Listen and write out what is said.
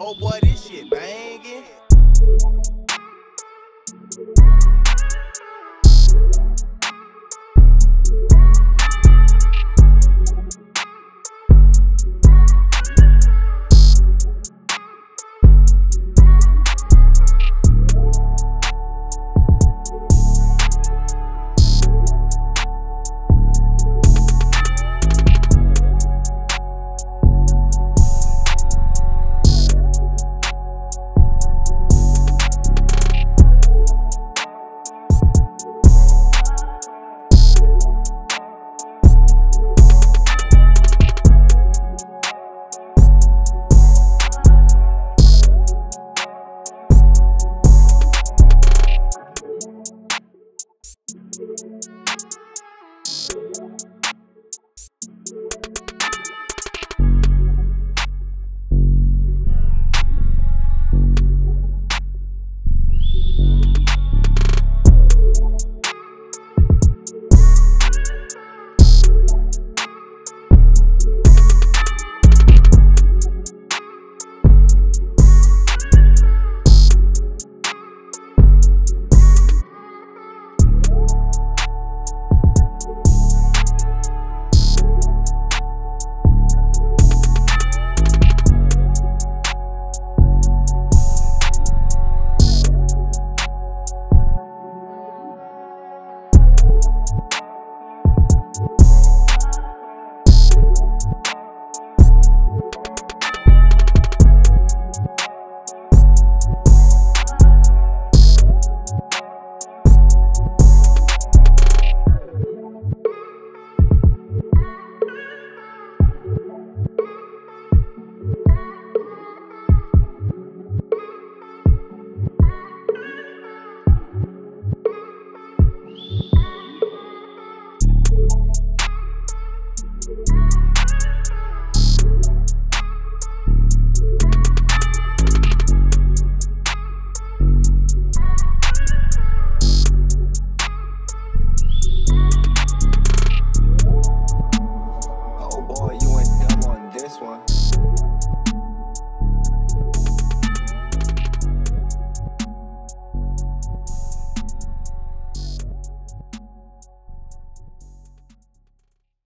Oh boy, this shit banging.